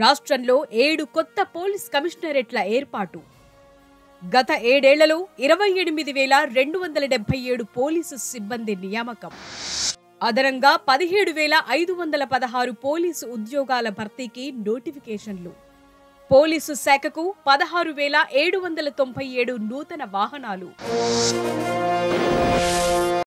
రాష్ట్రంలో ఏడు కొత్త పోలీస్ కమిషనరేట్ల ఏర్పాటు. గత ఏడేళ్ళలో ఇరవై ఎనిమిది వేల రెండు వందల డెబ్బై ఏడు పోలీసు సిబ్బంది నియామకం. అదనంగా పదిహేడు వేల ఐదు వందల పదహారు పోలీసు ఉద్యోగాల భర్తీకి నోటిఫికేషన్లు. పోలీసు శాఖకు పదహారు వేల ఏడు వందల తొంభై ఏడు నూతన వాహనాలు.